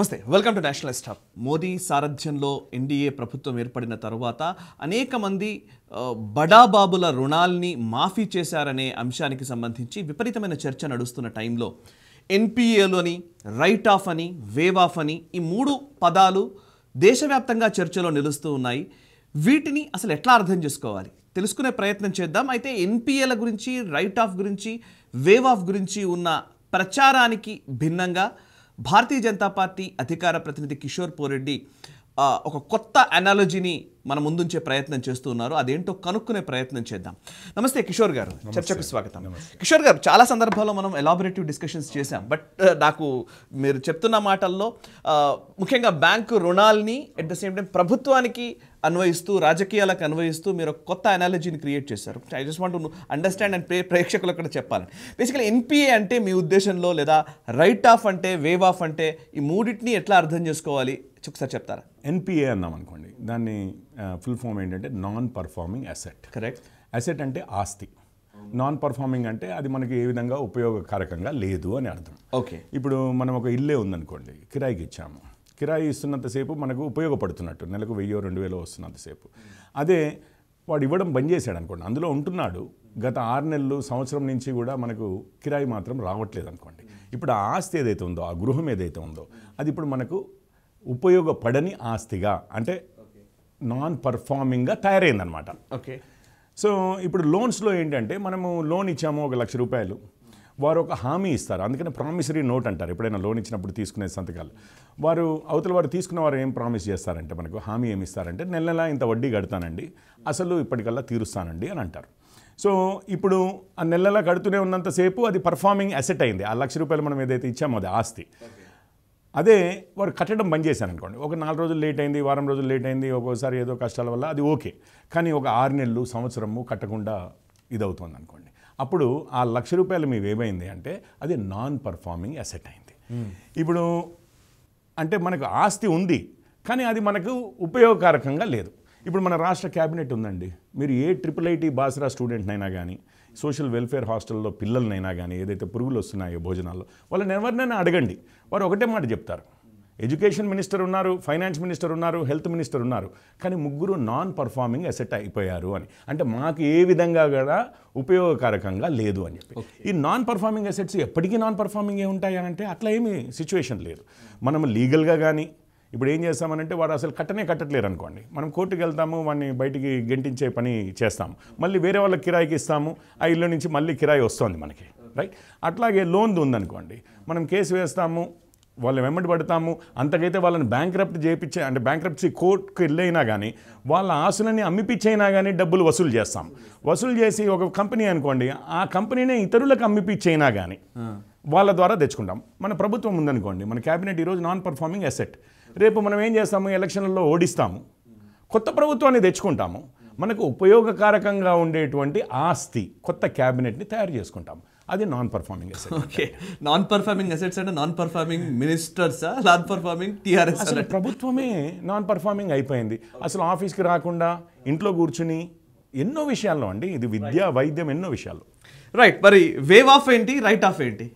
నమస్తే welcome to nationalist hub Modi సారథ్యంలో NDA ప్రభుత్వం ఏర్పడిన తరువాత అనేక మంది బడాబాబుల రుణాల్ని మాఫీ చేశారనే అంశానికి సంబంధించి విపరీతమైన చర్చ నడుస్తున్న టైంలో ఎన్పిఏలోని రైట్ ఆఫ్ అని వేవ్ ఆఫ్ అని ఈ మూడు పదాలు దేశవ్యాప్తంగా చర్చలో నిలుస్తూ ఉన్నాయి. వీటిని అసలు ఎట్లా అర్థం చేసుకోవాలి? తెలుసుకునే ప్రయత్నం చేద్దాం. అయితే ఎన్పిఏల గురించి రైట్ ఆఫ్ గురించి వేవ్ ఆఫ్ గురించి ఉన్న ప్రచారానికి భిన్నంగా భారతీయ జనతా పార్టీ అధికార ప్రతినిధి కిషోర్ పోరెడ్డి ఆ, ఒక కొత్త అనాలజీని మన ముందుంచే ప్రయత్నం చేస్తూ ఉన్నారు అదేంటో కనుక్కునే ప్రయత్నం చేద్దాం. నమస్తే కిషోర్ గారు. చర్చకు స్వాగతం. కిషోర్ గారు చాలా సందర్భాల్లో మనం ఎలాబొరేటివ్ డిస్కషన్స్ చేశాం. బట్ నాకు మీరు చెప్తున్న మాటల్లో ముఖ్యంగా బ్యాంకు రుణాల్ని అట్ ద సేమ్ టైం ప్రభుత్వానికి అన్వయిస్తూ రాజకీయాలకు అన్వయిస్తూ మీరు కొత్త అనాలజీని క్రియేట్ చేశారు. I just want understand and ప్రే ప్రేక్షకులకు కూడా చెప్పాలి. బేసికలీ ఎన్పిఏ అంటే మీ ఉద్దేశంలో లేదా రైట్ ఆఫ్ అంటే వేవ్ ఆఫ్ అంటే ఈ మూడింటిని ఎట్లా అర్థం చేసుకోవాలి? ఒకసారి చెప్తారా? ఎన్పిఏ అన్నాం అనుకోండి. దాన్ని ఫుల్ ఫామ్ ఏంటంటే non performing asset correct asset అంటే ఆస్తి. నాన్ పర్ఫార్మింగ్ అంటే అది మనకి ఏ విధంగా ఉపయోగకరకంగా లేదు అని అర్థం. ఓకే. ఇప్పుడు మనం ఒక ఇల్లే ఉందనుకోండి కిరాయికి ఇచ్చాము. కిరాయి ఇస్తున్నంతసేపు మనకు ఉపయోగపడుతున్నట్టు నెలకు వెయ్యో రెండు వేలో వస్తున్నంతసేపు అదే వాడు ఇవ్వడం బంద్ చేశాడు అనుకోండి అందులో ఉంటున్నాడు గత ఆరు నెలలు సంవత్సరం నుంచి కూడా మనకు కిరాయి మాత్రం రావట్లేదు అనుకోండి. ఇప్పుడు ఆ ఆస్తి ఏదైతే ఉందో ఆ గృహం ఏదైతే ఉందో అది ఇప్పుడు మనకు ఉపయోగపడని ఆస్తిగా అంటే నాన్ పర్ఫార్మింగ్గా తయారైందనమాట. ఓకే సో ఇప్పుడు లోన్స్లో ఏంటంటే మనము లోన్ ఇచ్చాము ఒక లక్ష రూపాయలు. వారు ఒక హామీ ఇస్తారు. అందుకని ప్రామిసరీ నోట్ అంటారు. ఎప్పుడైనా లోన్ ఇచ్చినప్పుడు తీసుకునే సంతకాలు. వారు అవతల వారు తీసుకున్న వారు ఏం ప్రామిస్ చేస్తారంటే మనకు? హామీ ఏమి ఇస్తారంటే నెల నెల ఇంత వడ్డీ కడతానండి. అసలు ఇప్పటికల్లా తీరుస్తానండి అని అంటారు. సో ఇప్పుడు ఆ నెల నెల కడుతూనే ఉన్నంతసేపు అది పర్ఫార్మింగ్ అసెట్ అయింది. ఆ లక్ష రూపాయలు మనం ఏదైతే ఇచ్చామో అది ఆస్తి. అదే వారు కట్టడం బంద్ చేశారు అనుకోండి ఒక నాలుగు రోజులు లేట్ అయింది వారం రోజులు లేట్ అయింది ఒక్కోసారి ఏదో కష్టాల వల్ల అది ఓకే. కానీ ఒక ఆరు నెలలు సంవత్సరము కట్టకుండా ఇదవుతుంది అనుకోండి అప్పుడు ఆ లక్ష రూపాయలు మీవి ఏమైంది అంటే అది నాన్ పర్ఫార్మింగ్ అసెట్ అయింది ఇప్పుడు అంటే మనకు ఆస్తి ఉంది కానీ అది మనకు ఉపయోగకారకంగా లేదు. ఇప్పుడు మన రాష్ట్ర క్యాబినెట్ ఉందండి. మీరు ఏ ట్రిపుల్ ఐటీ బాసరా స్టూడెంట్నైనా కానీ సోషల్ వెల్ఫేర్ హాస్టల్లో పిల్లలనైనా కానీ ఏదైతే పురుగులు వస్తున్నాయో భోజనాల్లో వాళ్ళని ఎవరినైనా అడగండి. వారు ఒకటే మాట చెప్తారు. ఎడ్యుకేషన్ మినిస్టర్ ఉన్నారు ఫైనాన్స్ మినిస్టర్ ఉన్నారు హెల్త్ మినిస్టర్ ఉన్నారు కానీ ముగ్గురు నాన్ పర్ఫార్మింగ్ అసెట్ అయిపోయారు అని. అంటే మాకు ఏ విధంగా కూడా ఉపయోగకారకంగా లేదు అని చెప్పి. ఈ నాన్ పర్ఫార్మింగ్ అసెట్స్ ఎప్పటికీ నాన్ పర్ఫార్మింగ్ ఏ ఉంటాయి అంటే అట్లా ఏమీ సిచ్యువేషన్ లేదు. మనం లీగల్గా కానీ ఇప్పుడు ఏం చేస్తామనంటే వాడు అసలు కట్టనే కట్టట్లేరు అనుకోండి. మనం కోర్టుకి వెళ్తాము వాడిని బయటికి గెంటించే పని చేస్తాము. మళ్ళీ వేరే వాళ్ళకి కిరాయికి ఇస్తాము ఆ ఇల్లు నుంచి మళ్ళీ కిరాయి వస్తుంది మనకి రైట్ అట్లాగే లోన్ ఉందనుకోండి. మనం కేసు వేస్తాము వాళ్ళు వెంబడి పడతాము అంతకైతే వాళ్ళని బ్యాంక్రప్ట్ చేయించే అంటే బ్యాంక్రప్సీ కోర్టుకు వెళ్ళైనా కానీ వాళ్ళ ఆస్తులని అమ్మిపిచ్చైనా కానీ డబ్బులు వసూలు చేస్తాం. వసూలు చేసి ఒక కంపెనీ అనుకోండి ఆ కంపెనీనే ఇతరులకు అమ్మిపిచ్చైనా కానీ వాళ్ళ ద్వారా తెచ్చుకుంటాం. మన ప్రభుత్వం ఉందనుకోండి మన క్యాబినెట్ ఈరోజు నాన్ పర్ఫార్మింగ్ అసెట్ రేపు మనం ఏం చేస్తాము? ఎలక్షన్లలో ఓడిస్తాము. కొత్త ప్రభుత్వాన్ని తెచ్చుకుంటాము. మనకు ఉపయోగకారకంగా ఉండేటువంటి ఆస్తి కొత్త క్యాబినెట్ని తయారు చేసుకుంటాము. అది non performing asset okay. Non performing assets అంటే నాన్ పర్ఫార్మింగ్ మినిస్టర్సా నాన్ పర్ఫార్మింగ్ టీఆర్ఎస్ అసలు ప్రభుత్వమే నాన్ పర్ఫార్మింగ్ అయిపోయింది. అసలు ఆఫీస్కి రాకుండా ఇంట్లో కూర్చుని ఎన్నో విషయాల్లో అండి. ఇది విద్య వైద్యం ఎన్నో విషయాలు. రైట్ మరి వేవ్ ఆఫ్ ఏంటి? రైట్ ఆఫ్ ఏంటి?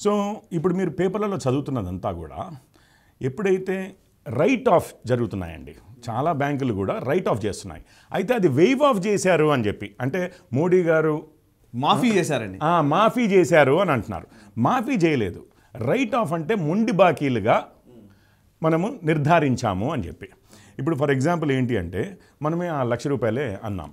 సో ఇప్పుడు మీరు పేపర్లలో చదువుతున్నదంతా కూడా ఎప్పుడైతే రైట్ ఆఫ్ జరుగుతున్నాయండి చాలా బ్యాంకులు కూడా రైట్ ఆఫ్ చేస్తున్నాయి. అయితే అది వేవ్ ఆఫ్ చేశారు అని చెప్పి అంటే మోడీ గారు మాఫీ చేశారండి. మాఫీ చేశారు అని అంటున్నారు. మాఫీ చేయలేదు. రైట్ ఆఫ్ అంటే మొండి బాకీలుగా మనము నిర్ధారించాము అని చెప్పి. ఇప్పుడు ఫర్ ఎగ్జాంపుల్ ఏంటి అంటే మనమే ఆ లక్ష రూపాయలే అన్నాం.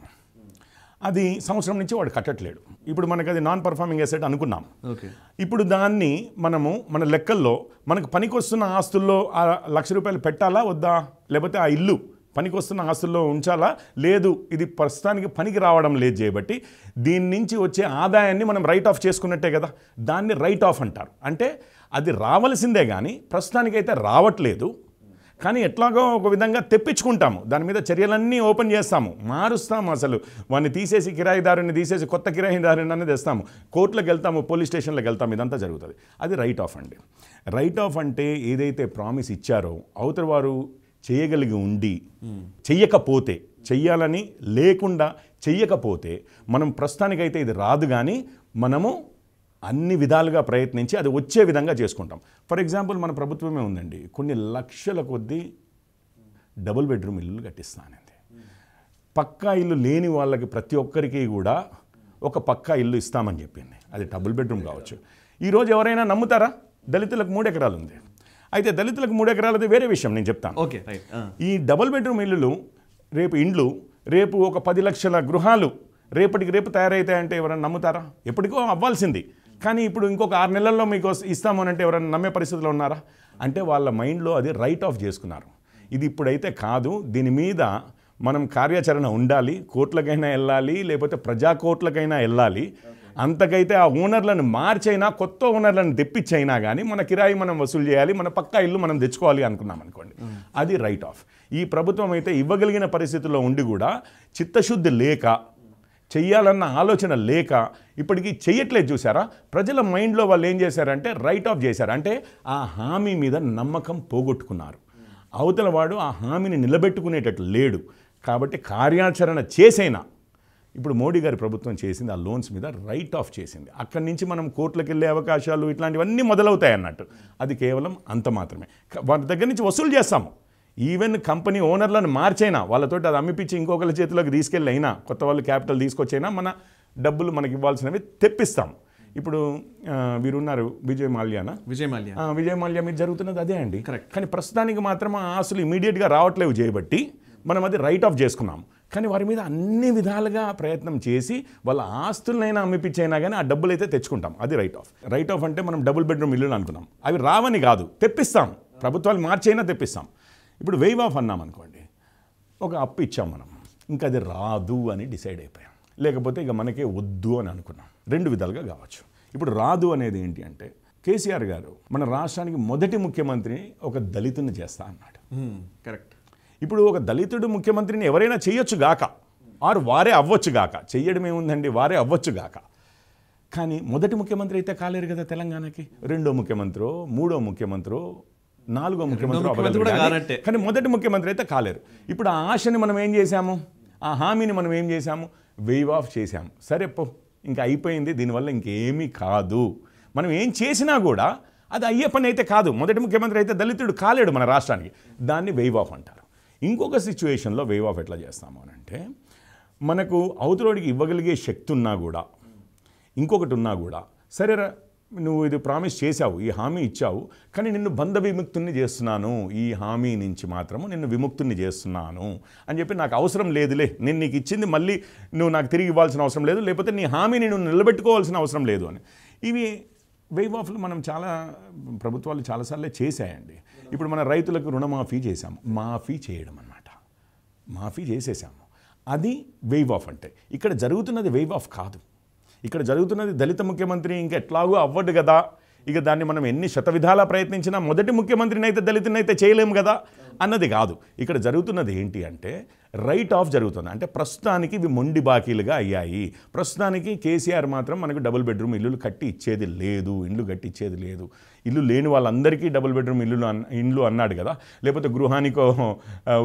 అది సంవత్సరం నుంచి వాడు కట్టట్లేడు. ఇప్పుడు మనకి అది నాన్ పర్ఫార్మింగ్ అసెట్ అనుకున్నాం. ఓకే. ఇప్పుడు దాన్ని మనము మన లెక్కల్లో మనకు పనికొస్తున్న ఆస్తుల్లో ఆ లక్ష రూపాయలు పెట్టాలా వద్దా? లేకపోతే ఆ ఇల్లు పనికొస్తున్న ఆస్తుల్లో ఉంచాలా? లేదు ఇది ప్రస్తుతానికి పనికి రావడం లేదు చేయబట్టి దీని నుంచి వచ్చే ఆదాయాన్ని మనం రైట్ ఆఫ్ చేసుకున్నట్టే కదా. దాన్ని రైట్ ఆఫ్ అంటారు. అంటే అది రావలసిందే కానీ ప్రస్తుతానికైతే రావట్లేదు. కానీ ఎట్లాగో ఒక విధంగా తెప్పించుకుంటాము. దాని మీద చర్యలన్నీ ఓపెన్ చేస్తాము. మారుస్తాము అసలు. వాడిని తీసేసి కిరాయిదారుని తీసేసి కొత్త కిరాయిదారుని అనేది తెస్తాము. కోర్టులకు వెళ్తాము పోలీస్ స్టేషన్లకు వెళ్తాము ఇదంతా జరుగుతుంది. అది రైట్ ఆఫ్ అండి. రైట్ ఆఫ్ అంటే ఏదైతే ప్రామిస్ ఇచ్చారో అవతల వారు చేయగలిగి ఉండి చెయ్యకపోతే చెయ్యాలని లేకుండా చెయ్యకపోతే మనం ప్రస్తుతానికైతే ఇది రాదు కానీ మనము అన్ని విధాలుగా ప్రయత్నించి అది వచ్చే విధంగా చేసుకుంటాం. ఫర్ ఎగ్జాంపుల్ మన ప్రభుత్వమే ఉందండి. కొన్ని లక్షల కొద్దీ డబుల్ బెడ్రూమ్ ఇల్లులు కట్టిస్తానండి పక్కా ఇల్లు లేని వాళ్ళకి ప్రతి ఒక్కరికి కూడా ఒక పక్కా ఇల్లు ఇస్తామని చెప్పింది. అది డబుల్ బెడ్రూమ్ కావచ్చు. ఈరోజు ఎవరైనా నమ్ముతారా? దళితులకు మూడు ఎకరాలు ఉంది. అయితే దళితులకు మూడు ఎకరాలది వేరే విషయం నేను చెప్తాను. ఓకే ఈ డబుల్ బెడ్రూమ్ ఇల్లులు రేపు ఇండ్లు రేపు ఒక పది లక్షల గృహాలు రేపటికి రేపు తయారైతాయంటే ఎవరైనా నమ్ముతారా? ఎప్పటికో అవ్వాల్సింది. కానీ ఇప్పుడు ఇంకొక ఆరు నెలల్లో మీకు ఇస్తామని ఇస్తాము అని అంటే ఎవరైనా నమ్మే పరిస్థితిలో ఉన్నారా? అంటే వాళ్ళ మైండ్లో అది రైట్ ఆఫ్ చేసుకున్నారు. ఇది ఇప్పుడైతే కాదు. దీని మీద మనం కార్యాచరణ ఉండాలి కోర్టులకైనా వెళ్ళాలి లేకపోతే ప్రజా కోర్టులకైనా వెళ్ళాలి. అంతకైతే ఆ ఓనర్లను మార్చైనా కొత్త ఓనర్లను తెప్పించైనా కానీ మన కిరాయి మనం వసూలు చేయాలి మన పక్కా ఇల్లు మనం తెచ్చుకోవాలి అనుకున్నాం అనుకోండి. అది రైట్ ఆఫ్ ఈ ప్రభుత్వం అయితే ఇవ్వగలిగిన పరిస్థితుల్లో ఉండి కూడా చిత్తశుద్ధి లేక చెయ్యాలన్న ఆలోచన లేక ఇప్పటికీ చెయ్యట్లేదు చూసారా? ప్రజల మైండ్లో వాళ్ళు ఏం చేశారంటే రైట్ ఆఫ్ చేశారు. అంటే ఆ హామీ మీద నమ్మకం పోగొట్టుకున్నారు. అవతల వాడు ఆ హామీని నిలబెట్టుకునేటట్లు లేడు. కాబట్టి కార్యాచరణ చేసైనా? ఇప్పుడు మోడీ గారి ప్రభుత్వం చేసింది ఆ లోన్స్ మీద రైట్ ఆఫ్ చేసింది. అక్కడి నుంచి మనం కోర్టులకు వెళ్ళే అవకాశాలు ఇట్లాంటివన్నీ మొదలవుతాయి అన్నట్టు అది కేవలం అంత మాత్రమే. వాటి వారి దగ్గర నుంచి వసూలు చేస్తాము. ఈవెన్ కంపెనీ ఓనర్లను మార్చైనా వాళ్ళతోటి అది అమ్మిపించి ఇంకొకరి చేతిలోకి తీసుకెళ్ళి అయినా కొత్త వాళ్ళు క్యాపిటల్ తీసుకొచ్చైనా మన డబ్బులు మనకి ఇవ్వాల్సినవి తెప్పిస్తాం. ఇప్పుడు వీరున్నారు విజయ్ మాల్యానా? విజయ్ మాల్యా. విజయ్ మాల్యా మీద జరుగుతున్నది అదే అండి. Correct. కానీ ప్రస్తుతానికి మాత్రం ఆ ఆస్తులు ఇమీడియట్గా రావట్లేవు చేయబట్టి మనం అది రైట్ ఆఫ్ చేసుకున్నాం. కానీ వారి మీద అన్ని విధాలుగా ప్రయత్నం చేసి వాళ్ళ ఆస్తులనైనా అమ్మిపించైనా కానీ ఆ డబ్బులు అయితే తెచ్చుకుంటాం. అది రైట్ ఆఫ్ రైట్ ఆఫ్ అంటే మనం డబుల్ బెడ్రూమ్ ఇల్లులు అనుకున్నాం. అవి రావని కాదు తెప్పిస్తాం. ప్రభుత్వాలు మార్చైనా తెప్పిస్తాం. ఇప్పుడు వెయివ్ ఆఫ్ అన్నాం అనుకోండి ఒక అప్పు ఇచ్చాం మనం ఇంకా అది రాదు అని డిసైడ్ అయిపోయాం. లేకపోతే ఇక మనకే వద్దు అని అనుకున్నాం. రెండు విధాలుగా కావచ్చు. ఇప్పుడు రాదు అనేది ఏంటి అంటే కేసీఆర్ గారు మన రాష్ట్రానికి మొదటి ముఖ్యమంత్రిని ఒక దళితుని చేస్తా అన్నాడు. కరెక్ట్ ఇప్పుడు ఒక దళితుడు ముఖ్యమంత్రిని ఎవరైనా చేయొచ్చు గాక ఆరు వారే అవ్వచ్చు గాక చెయ్యడం ఏముందండి? వారే అవ్వచ్చు గాక. కానీ మొదటి ముఖ్యమంత్రి అయితే కాలేరు కదా తెలంగాణకి. రెండో ముఖ్యమంత్రి మూడో ముఖ్యమంత్రి నాలుగో ముఖ్యమంత్రి కానీ మొదటి ముఖ్యమంత్రి అయితే కాలేరు. ఇప్పుడు ఆ ఆశని మనం ఏం చేశాము? ఆ హామీని మనం ఏం చేశాము? వేవ్ ఆఫ్ చేశాము. సరే పో ఇంకా అయిపోయింది దీనివల్ల ఇంకేమీ కాదు. మనం ఏం చేసినా కూడా అది అయ్యే పని అయితే కాదు. మొదటి ముఖ్యమంత్రి అయితే దళితుడు కాలేడు మన రాష్ట్రానికి. దాన్ని వేవ్ ఆఫ్ అంటారు. ఇంకొక సిచ్యువేషన్లో వేవ్ ఆఫ్ ఎట్లా చేస్తాము అని అంటే మనకు అవతలోడికి ఇవ్వగలిగే శక్తి ఉన్నా కూడా ఇంకొకటి ఉన్నా కూడా సరేరా నువ్వు ఇది ప్రామిస్ చేశావు ఈ హామీ ఇచ్చావు కానీ నిన్ను బంధ విముక్తుని చేస్తున్నాను. ఈ హామీ నుంచి మాత్రము నిన్ను విముక్తుని చేస్తున్నాను. అని చెప్పి నాకు అవసరం లేదులే. నేను నీకు ఇచ్చింది మళ్ళీ నువ్వు నాకు తిరిగి ఇవ్వాల్సిన అవసరం లేదు లేకపోతే నీ హామీని నువ్వు నిలబెట్టుకోవాల్సిన అవసరం లేదు అని. ఇవి వేవ్ ఆఫ్లు మనం చాలా ప్రభుత్వాలు చాలాసార్లే చేశాయండి. ఇప్పుడు మన రైతులకు రుణమాఫీ చేశాము. మాఫీ చేయడం అన్నమాట. మాఫీ చేసేసాము. అది వేవ్ ఆఫ్ అంటే. ఇక్కడ జరుగుతున్నది వేవ్ ఆఫ్ కాదు. ఇక్కడ జరుగుతున్నది దళిత ముఖ్యమంత్రి ఇంకెట్లాగూ అవ్వడు కదా. ఇక దాన్ని మనం ఎన్ని శత విధాలా ప్రయత్నించినా మొదటి ముఖ్యమంత్రిని అయితే దళితుని అయితే చేయలేము కదా అన్నది కాదు. ఇక్కడ జరుగుతున్నది ఏంటి అంటే రైట్ ఆఫ్ జరుగుతుంది. అంటే ప్రస్తుతానికి ఇవి మొండి బాకీలుగా అయ్యాయి. ప్రస్తుతానికి కేసీఆర్ మాత్రం మనకు డబుల్ బెడ్రూమ్ ఇల్లులు కట్టి ఇచ్చేది లేదు. ఇండ్లు కట్టి ఇచ్చేది లేదు. ఇల్లు లేని వాళ్ళందరికీ డబుల్ బెడ్రూమ్ ఇల్లులు ఇండ్లు అన్నాడు కదా. లేకపోతే గృహానికో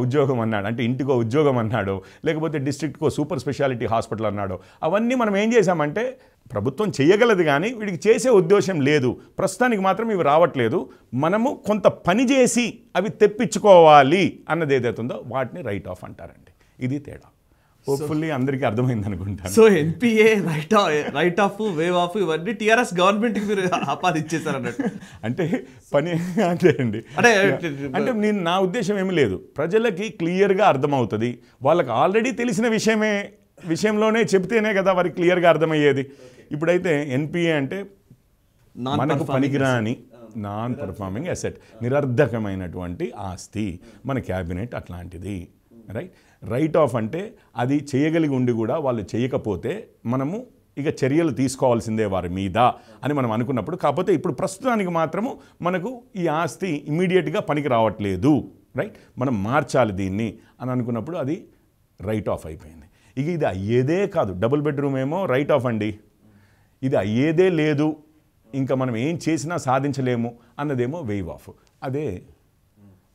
ఉద్యోగం అన్నాడు. అంటే ఇంటికో ఉద్యోగం అన్నాడు. లేకపోతే డిస్ట్రిక్ట్కో సూపర్ స్పెషాలిటీ హాస్పిటల్ అన్నాడు. అవన్నీ మనం ఏం చేశామంటే ప్రభుత్వం చేయగలదు కానీ వీడికి చేసే ఉద్దేశం లేదు. ప్రస్తుతానికి మాత్రం ఇవి రావట్లేదు. మనము కొంత పని చేసి అవి తెప్పించుకోవాలి అన్నది ఏదైతుందో వాటిని రైట్ ఆఫ్ అంటారండి. ఇది తేడా. హోప్ఫుల్లీ అందరికీ అర్థమైంది అనుకుంటాను. So NPA right write off waive off ఇవన్నీ టీఆర్ఎస్ గవర్నమెంట్కి మీరు ఆపాదించేశారు అన్నట్టు అంటే పని అంటే అండి. అంటే అంటే నేను నా ఉద్దేశం ఏమీ లేదు. ప్రజలకి క్లియర్గా అర్థమవుతుంది. వాళ్ళకి ఆల్రెడీ తెలిసిన విషయమే విషయంలోనే చెప్తేనే కదా వారికి క్లియర్గా అర్థమయ్యేది. ఇప్పుడైతే ఎన్పిఏ అంటే మనకు పనికిరాని నాన్ పర్ఫార్మింగ్ అసెట్ నిరర్ధకమైనటువంటి ఆస్తి మన క్యాబినెట్ అట్లాంటిది. రైట్ రైట్ ఆఫ్ అంటే అది చేయగలిగి ఉండి కూడా వాళ్ళు చేయకపోతే మనము ఇక చర్యలు తీసుకోవాల్సిందే వారి మీద అని మనం అనుకున్నప్పుడు కాకపోతే ఇప్పుడు ప్రస్తుతానికి మాత్రము మనకు ఈ ఆస్తి ఇమీడియట్గా పనికి రావట్లేదు. రైట్ మనం మార్చాలి దీన్ని అని అనుకున్నప్పుడు అది రైట్ ఆఫ్ అయిపోయింది. ఇక ఇది అయ్యేదే కాదు. డబుల్ బెడ్రూమ్ ఏమో రైట్ ఆఫ్ అండి. ఇది అయ్యేదే లేదు. ఇంకా మనం ఏం చేసినా సాధించలేము అన్నదేమో వేవ్ ఆఫ్ అదే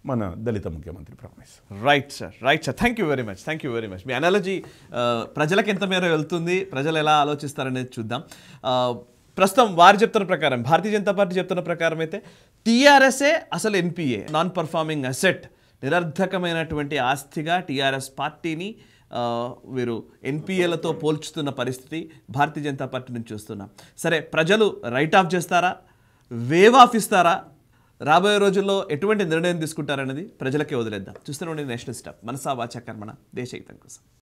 మన దళిత ముఖ్యమంత్రి promise right sir right sir thank you very much thank you very much me analogy uh, ప్రజలకు ఎంత మేర వెళ్తుంది ప్రజలు ఎలా ఆలోచిస్తారనేది చూద్దాం. Uh, ప్రస్తుతం వారు చెప్తున్న ప్రకారం భారతీయ జనతా పార్టీ చెప్తున్న ప్రకారం అయితే టీఆర్ఎస్ఏ అసలు ఎన్పిఏ నాన్ పర్ఫార్మింగ్ అసెట్ నిరర్ధకమైనటువంటి ఆస్తిగా టీఆర్ఎస్ పార్టీని వీరు ఎన్పిఏలతో పోల్చుతున్న పరిస్థితి భారతీయ జనతా పార్టీ నుంచి చూస్తున్నాం సరే ప్రజలు రైట్ ఆఫ్ చేస్తారా? వేవ్ ఆఫ్ ఇస్తారా? రాబోయే రోజుల్లో ఎటువంటి నిర్ణయం తీసుకుంటారనేది ప్రజలకే వదిలేద్దాం. చూస్తూనే నేషనల్ స్టాప్. మనసా వాచా కర్మణ. కోసం.